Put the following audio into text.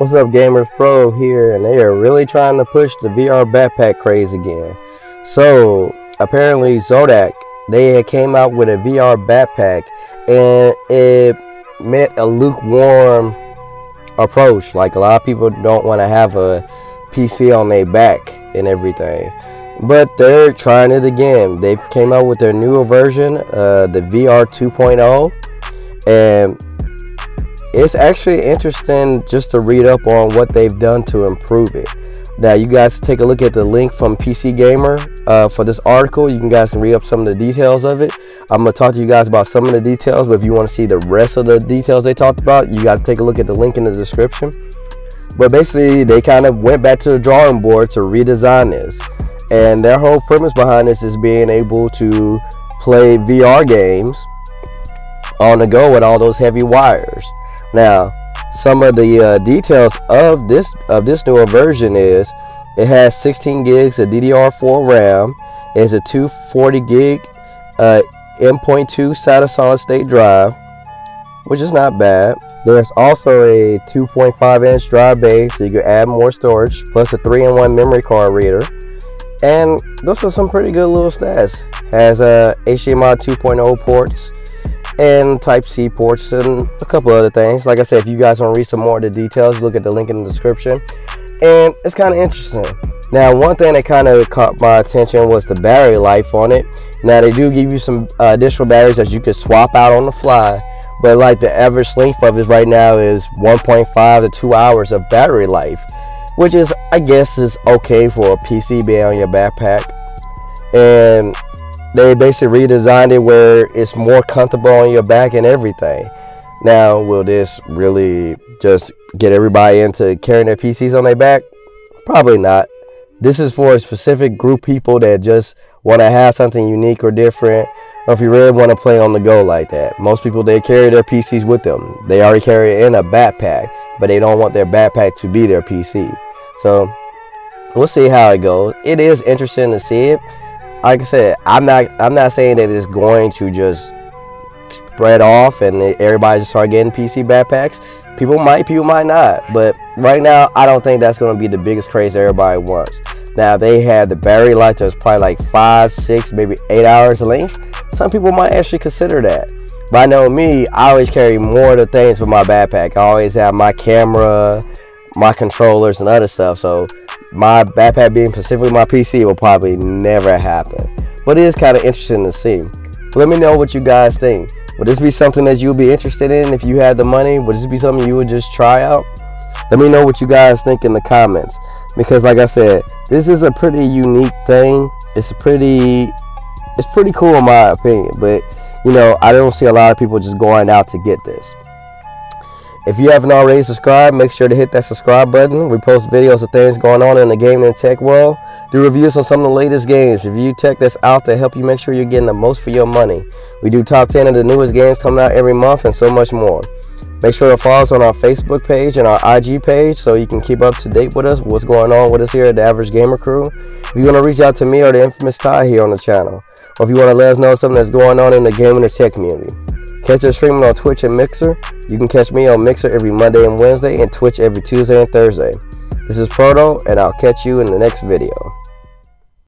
What's up, Gamers Proto here, and they are really trying to push the VR backpack craze again. So apparently, Zotac they came out with a VR backpack, and it met a lukewarm approach. Like a lot of people don't want to have a PC on their back and everything, but they're trying it again. They came out with their newer version, uh, the VR 2.0, and it's actually interesting just to read up on what they've done to improve it. Now, you guys take a look at the link from PC Gamer uh, for this article. You can guys can read up some of the details of it. I'm gonna talk to you guys about some of the details, but if you want to see the rest of the details they talked about, you guys take a look at the link in the description. But basically, they kind of went back to the drawing board to redesign this, and their whole premise behind this is being able to play VR games on the go with all those heavy wires. Now, some of the uh, details of this of this newer version is it has 16 gigs of DDR4 RAM. It's a 240 gig uh, M.2 SATA solid state drive, which is not bad. There's also a 2.5 inch drive bay, so you can add more storage, plus a 3-in-1 memory card reader. And those are some pretty good little stats. Has a HDMI 2.0 ports, and type C ports and a couple other things. Like I said, if you guys want to read some more of the details, look at the link in the description. And it's kind of interesting. Now, one thing that kind of caught my attention was the battery life on it. Now, they do give you some uh, additional batteries that you could swap out on the fly. But like the average length of it right now is 1.5 to 2 hours of battery life. Which is, I guess, is okay for a PC being on your backpack. And they basically redesigned it where it's more comfortable on your back and everything. Now, will this really just get everybody into carrying their PCs on their back? Probably not. This is for a specific group people that just want to have something unique or different, or if you really want to play on the go like that. Most people they carry their PCs with them. They already carry it in a backpack, but they don't want their backpack to be their PC. So we'll see how it goes. It is interesting to see it like I said, I'm not I'm not saying that it's going to just spread off and everybody just start getting PC backpacks. People might, people might not. But right now, I don't think that's going to be the biggest craze everybody wants. Now they have the battery life that's probably like five, six, maybe eight hours length. Some people might actually consider that. But I know me, I always carry more of the things with my backpack. I always have my camera, my controllers, and other stuff. So my backpack being specifically my PC will probably never happen. But it is kind of interesting to see. Let me know what you guys think. Would this be something that you'll be interested in if you had the money? Would this be something you would just try out? Let me know what you guys think in the comments. Because like I said, this is a pretty unique thing. It's pretty it's pretty cool in my opinion. But you know, I don't see a lot of people just going out to get this. If you haven't already subscribed, make sure to hit that subscribe button. We post videos of things going on in the gaming and tech world. Do reviews on some of the latest games. Review tech that's out to help you make sure you're getting the most for your money. We do top 10 of the newest games coming out every month and so much more. Make sure to follow us on our Facebook page and our IG page so you can keep up to date with us, what's going on with us here at the Average Gamer Crew. If you want to reach out to me or the infamous Ty here on the channel, or if you want to let us know something that's going on in the gaming and tech community. Catch us streaming on Twitch and Mixer. You can catch me on Mixer every Monday and Wednesday and Twitch every Tuesday and Thursday. This is Proto, and I'll catch you in the next video.